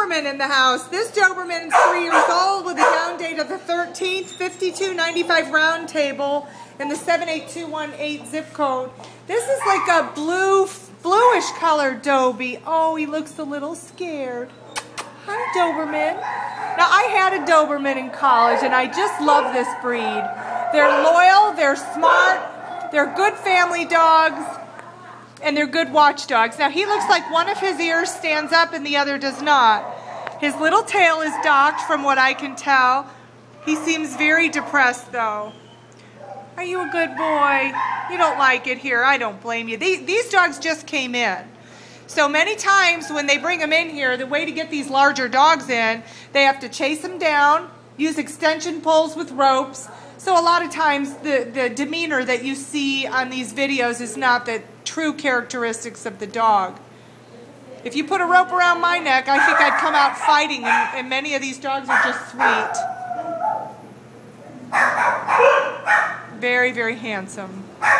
Doberman in the house. This Doberman is three years old with a down date of the 13th, 5295 round table in the 78218 zip code. This is like a blue, bluish colored Dobie. Oh, he looks a little scared. Hi, Doberman. Now, I had a Doberman in college, and I just love this breed. They're loyal, they're smart, they're good family dogs, and they're good watchdogs. Now, he looks like one of his ears stands up and the other does not. His little tail is docked from what I can tell. He seems very depressed, though. Are you a good boy? You don't like it here. I don't blame you. These dogs just came in. So many times when they bring them in here, the way to get these larger dogs in, they have to chase them down, use extension poles with ropes. So a lot of times the, the demeanor that you see on these videos is not the true characteristics of the dog. If you put a rope around my neck, I think I'd come out fighting, and, and many of these dogs are just sweet. Very, very handsome.